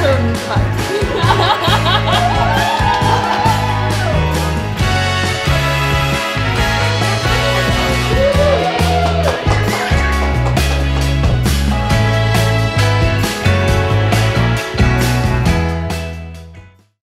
特别